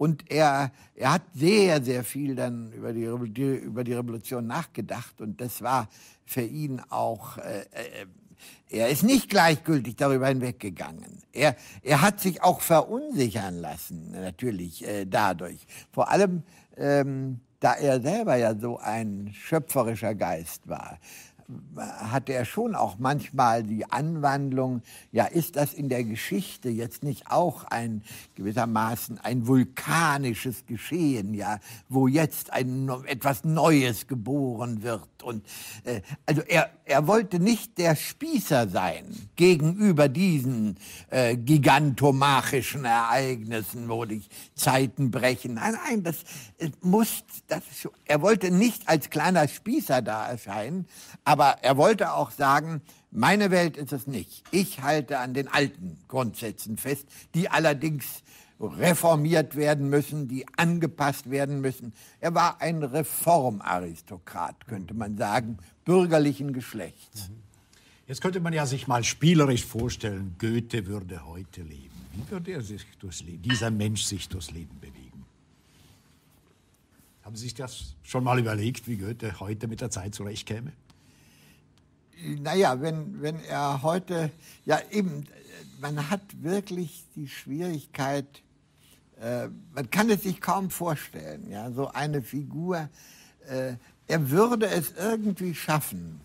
Und er, er hat sehr, sehr viel dann über die, über die Revolution nachgedacht. Und das war für ihn auch, äh, äh, er ist nicht gleichgültig darüber hinweggegangen. Er, er hat sich auch verunsichern lassen, natürlich äh, dadurch. Vor allem, ähm, da er selber ja so ein schöpferischer Geist war hatte er schon auch manchmal die Anwandlung, ja, ist das in der Geschichte jetzt nicht auch ein gewissermaßen ein vulkanisches Geschehen, ja, wo jetzt ein etwas Neues geboren wird? Und äh, also er er wollte nicht der Spießer sein gegenüber diesen äh, gigantomachischen Ereignissen, wo die Zeiten brechen. Nein, nein, das äh, muss das er wollte nicht als kleiner Spießer da erscheinen, aber er wollte auch sagen, meine Welt ist es nicht. Ich halte an den alten Grundsätzen fest, die allerdings reformiert werden müssen, die angepasst werden müssen. Er war ein Reformaristokrat, könnte man sagen, bürgerlichen Geschlechts. Jetzt könnte man ja sich mal spielerisch vorstellen, Goethe würde heute leben. Wie würde er sich Leben, dieser Mensch sich durchs Leben bewegen? Haben Sie sich das schon mal überlegt, wie Goethe heute mit der Zeit zurechtkäme? naja, wenn, wenn er heute, ja eben, man hat wirklich die Schwierigkeit, äh, man kann es sich kaum vorstellen, ja, so eine Figur, äh, er würde es irgendwie schaffen,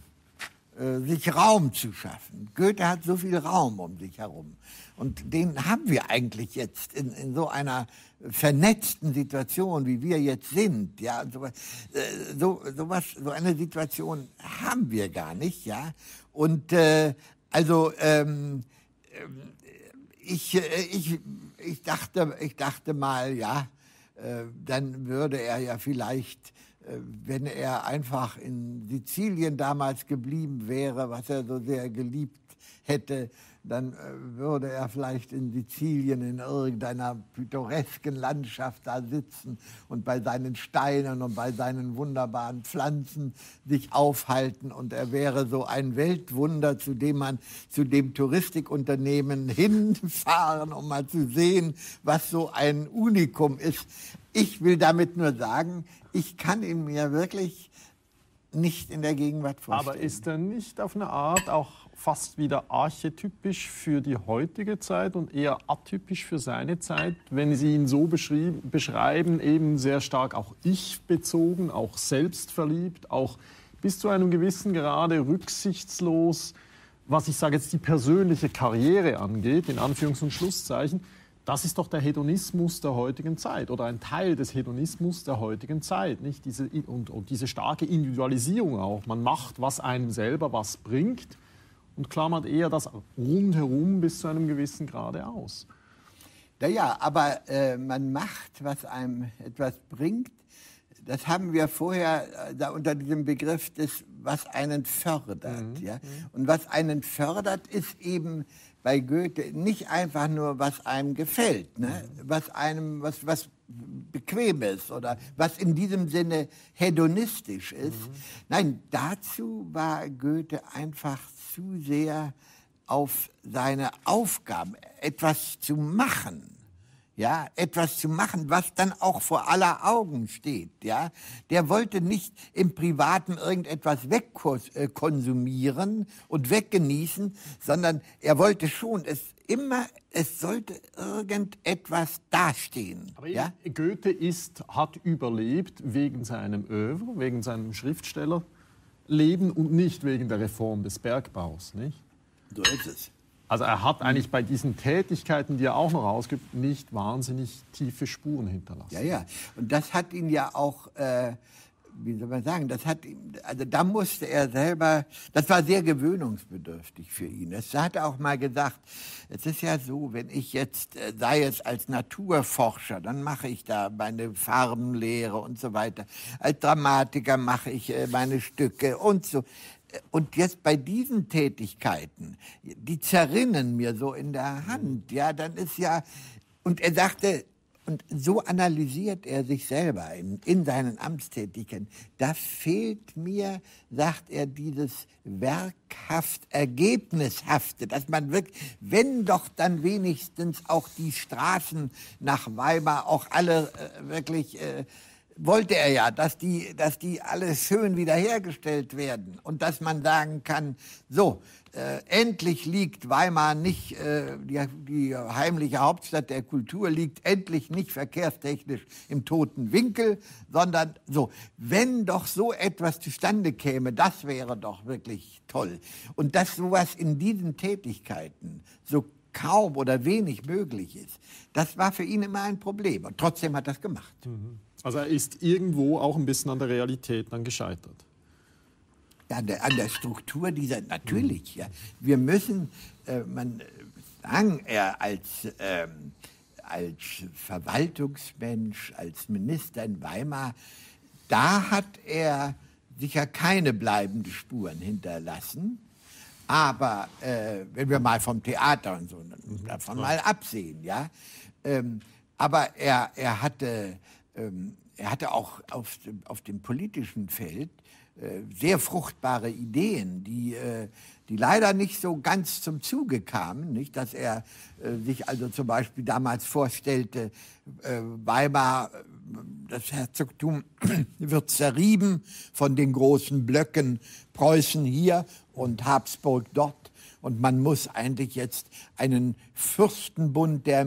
äh, sich Raum zu schaffen. Goethe hat so viel Raum um sich herum. Und den haben wir eigentlich jetzt in, in so einer vernetzten Situation, wie wir jetzt sind. Ja, so, äh, so, so, was, so eine Situation haben wir gar nicht. Ja, und äh, also ähm, ich, äh, ich, ich, dachte, ich dachte mal, ja, äh, dann würde er ja vielleicht äh, wenn er einfach in Sizilien damals geblieben wäre, was er so sehr geliebt hätte, dann äh, würde er vielleicht in Sizilien in irgendeiner pittoresken Landschaft da sitzen und bei seinen Steinen und bei seinen wunderbaren Pflanzen sich aufhalten und er wäre so ein Weltwunder, zu dem man zu dem Touristikunternehmen hinfahren, um mal zu sehen, was so ein Unikum ist. Ich will damit nur sagen, ich kann ihn mir wirklich nicht in der Gegenwart vorstellen. Aber ist er nicht auf eine Art auch fast wieder archetypisch für die heutige Zeit und eher atypisch für seine Zeit, wenn Sie ihn so beschreiben, eben sehr stark auch ich-bezogen, auch selbstverliebt, auch bis zu einem gewissen Grade rücksichtslos, was ich sage jetzt die persönliche Karriere angeht, in Anführungs- und Schlusszeichen. Das ist doch der Hedonismus der heutigen Zeit oder ein Teil des Hedonismus der heutigen Zeit. Nicht? Diese, und, und diese starke Individualisierung auch. Man macht, was einem selber was bringt und klammert eher das rundherum bis zu einem gewissen Grade aus. Naja, aber äh, man macht, was einem etwas bringt. Das haben wir vorher äh, da unter diesem Begriff des, was einen fördert. Mhm. Ja? Und was einen fördert, ist eben bei Goethe nicht einfach nur, was einem gefällt, ne? was einem, was, was bequem ist oder was in diesem Sinne hedonistisch ist. Mhm. Nein, dazu war Goethe einfach zu sehr auf seine Aufgaben, etwas zu machen ja, etwas zu machen, was dann auch vor aller Augen steht, ja. Der wollte nicht im Privaten irgendetwas wegkonsumieren und weggenießen, sondern er wollte schon, es immer, es sollte irgendetwas dastehen. Aber ja? Goethe ist, hat überlebt wegen seinem Övre, wegen seinem Schriftstellerleben und nicht wegen der Reform des Bergbaus, nicht? So ist es. Also er hat eigentlich bei diesen Tätigkeiten, die er auch noch ausgibt, nicht wahnsinnig tiefe Spuren hinterlassen. Ja, ja. Und das hat ihn ja auch, äh, wie soll man sagen, das hat ihm, also da musste er selber, das war sehr gewöhnungsbedürftig für ihn. Das hat er auch mal gesagt, es ist ja so, wenn ich jetzt, äh, sei es als Naturforscher, dann mache ich da meine Farbenlehre und so weiter. Als Dramatiker mache ich äh, meine Stücke und so und jetzt bei diesen Tätigkeiten, die zerrinnen mir so in der Hand, ja, dann ist ja, und er sagte, und so analysiert er sich selber in, in seinen Amtstätigkeiten. Da fehlt mir, sagt er, dieses werkhaft, ergebnishafte, dass man wirklich, wenn doch dann wenigstens auch die Straßen nach Weimar auch alle äh, wirklich äh, wollte er ja, dass die, dass die alle schön wiederhergestellt werden und dass man sagen kann, so, äh, endlich liegt Weimar nicht, äh, die, die heimliche Hauptstadt der Kultur liegt endlich nicht verkehrstechnisch im toten Winkel, sondern so, wenn doch so etwas zustande käme, das wäre doch wirklich toll. Und dass sowas in diesen Tätigkeiten so kaum oder wenig möglich ist, das war für ihn immer ein Problem. Und trotzdem hat er es gemacht. Mhm. Also er ist irgendwo auch ein bisschen an der Realität dann gescheitert. Ja, an, der, an der Struktur dieser, natürlich. Ja. Wir müssen, äh, man sagen, er als, ähm, als Verwaltungsmensch, als Minister in Weimar, da hat er sicher keine bleibenden Spuren hinterlassen. Aber äh, wenn wir mal vom Theater und so mhm. davon mal absehen, ja. Ähm, aber er, er hatte ähm, er hatte auch auf dem, auf dem politischen Feld äh, sehr fruchtbare Ideen, die, äh, die leider nicht so ganz zum Zuge kamen. Nicht, dass er äh, sich also zum Beispiel damals vorstellte, äh, Weimar, äh, das Herzogtum wird zerrieben von den großen Blöcken Preußen hier und Habsburg dort. Und man muss eigentlich jetzt einen Fürstenbund der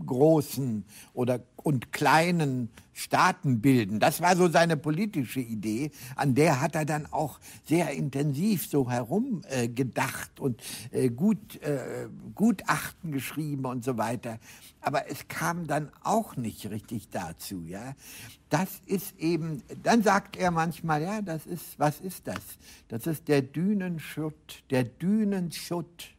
mittelgroßen oder und kleinen Staaten bilden. Das war so seine politische Idee. An der hat er dann auch sehr intensiv so herumgedacht äh, und äh, gut, äh, Gutachten geschrieben und so weiter. Aber es kam dann auch nicht richtig dazu, ja. Das ist eben, dann sagt er manchmal, ja, das ist, was ist das? Das ist der Dünenschutt, der Dünenschutt,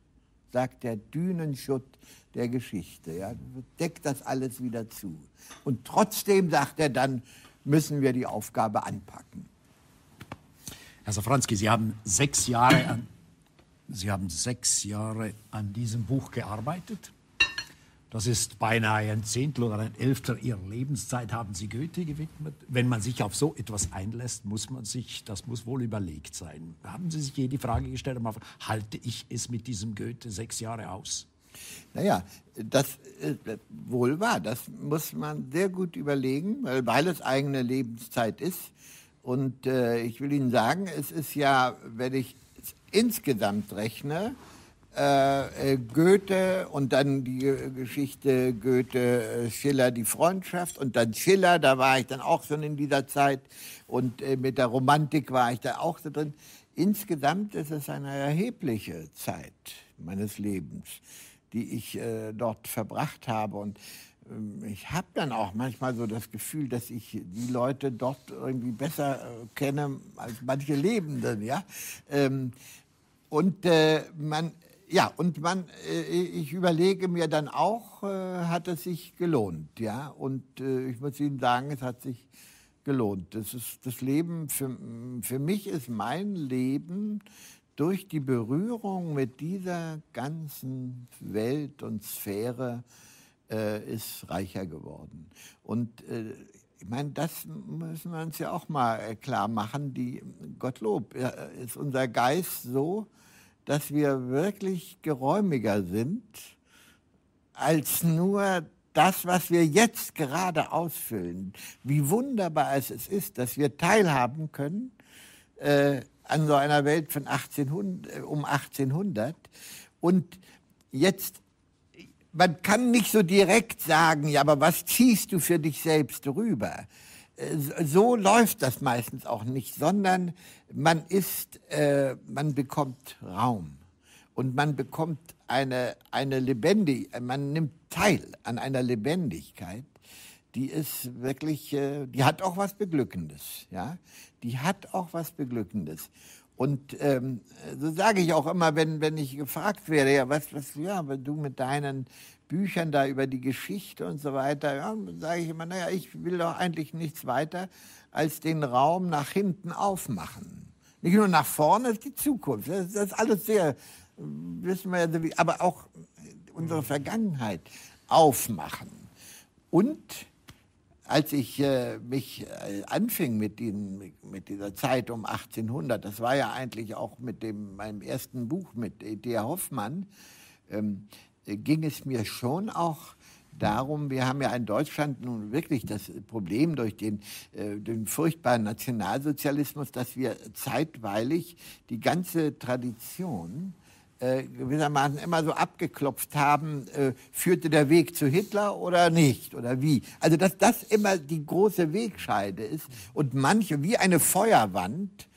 sagt der Dünenschutt der Geschichte. Ja, deckt das alles wieder zu. Und trotzdem, sagt er dann, müssen wir die Aufgabe anpacken. Herr Safranski, Sie haben sechs Jahre an, Sie haben sechs Jahre an diesem Buch gearbeitet. Das ist beinahe ein Zehntel oder ein Elfter Ihrer Lebenszeit haben Sie Goethe gewidmet. Wenn man sich auf so etwas einlässt, muss man sich, das muss wohl überlegt sein. Haben Sie sich je die Frage gestellt, halte ich es mit diesem Goethe sechs Jahre aus? Naja, das ist wohl wahr. Das muss man sehr gut überlegen, weil, weil es eigene Lebenszeit ist. Und äh, ich will Ihnen sagen, es ist ja, wenn ich insgesamt rechne, äh, äh, Goethe und dann die Geschichte Goethe, äh, Schiller, die Freundschaft und dann Schiller, da war ich dann auch schon in dieser Zeit und äh, mit der Romantik war ich da auch so drin. Insgesamt ist es eine erhebliche Zeit meines Lebens die ich äh, dort verbracht habe. Und ähm, ich habe dann auch manchmal so das Gefühl, dass ich die Leute dort irgendwie besser äh, kenne als manche Lebenden. Ja? Ähm, und äh, man ja, und man, äh, ich überlege mir dann auch, äh, hat es sich gelohnt, ja. Und äh, ich muss Ihnen sagen, es hat sich gelohnt. Das ist das Leben für, für mich ist mein Leben durch die Berührung mit dieser ganzen Welt und Sphäre äh, ist reicher geworden. Und äh, ich meine, das müssen wir uns ja auch mal klar machen. Die, Gottlob, äh, ist unser Geist so, dass wir wirklich geräumiger sind als nur das, was wir jetzt gerade ausfüllen. Wie wunderbar es ist, dass wir teilhaben können äh, an so einer Welt von 1800, äh, um 1800. Und jetzt, man kann nicht so direkt sagen, ja, aber was ziehst du für dich selbst rüber? Äh, so läuft das meistens auch nicht, sondern man ist, äh, man bekommt Raum und man bekommt eine, eine lebendig, man nimmt teil an einer Lebendigkeit, die ist wirklich, äh, die hat auch was Beglückendes, ja die hat auch was Beglückendes. Und ähm, so sage ich auch immer, wenn, wenn ich gefragt werde, ja, was, was, ja, wenn du mit deinen Büchern da über die Geschichte und so weiter, ja, sage ich immer, naja, ich will doch eigentlich nichts weiter als den Raum nach hinten aufmachen. Nicht nur nach vorne, ist die Zukunft. Das, das ist alles sehr, wissen wir ja, aber auch unsere Vergangenheit aufmachen. Und als ich äh, mich äh, anfing mit, den, mit dieser Zeit um 1800, das war ja eigentlich auch mit dem, meinem ersten Buch mit E.T.A. Hoffmann, ähm, äh, ging es mir schon auch darum, wir haben ja in Deutschland nun wirklich das Problem durch den, äh, den furchtbaren Nationalsozialismus, dass wir zeitweilig die ganze Tradition äh, gewissermaßen immer so abgeklopft haben, äh, führte der Weg zu Hitler oder nicht oder wie. Also dass das immer die große Wegscheide ist und manche wie eine Feuerwand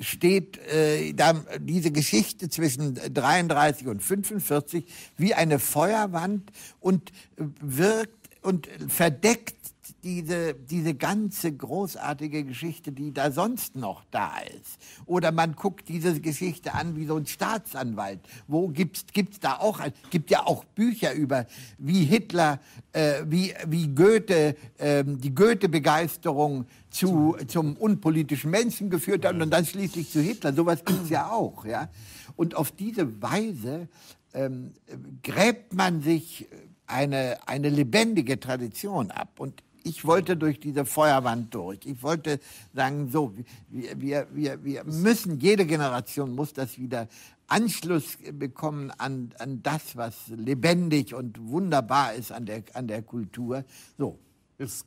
steht äh, da diese Geschichte zwischen 33 und 45 wie eine Feuerwand und wirkt und verdeckt diese, diese ganze großartige Geschichte, die da sonst noch da ist. Oder man guckt diese Geschichte an wie so ein Staatsanwalt. Wo gibt's gibt's da auch, gibt ja auch Bücher über, wie Hitler, äh, wie, wie Goethe, äh, die Goethe-Begeisterung zu, zum unpolitischen Menschen geführt hat und dann schließlich zu Hitler. Sowas gibt's ja auch, ja. Und auf diese Weise ähm, gräbt man sich eine, eine lebendige Tradition ab. Und ich wollte durch diese Feuerwand durch. Ich wollte sagen, so, wir, wir, wir, wir müssen, jede Generation muss das wieder Anschluss bekommen an, an das, was lebendig und wunderbar ist an der, an der Kultur. So. Jetzt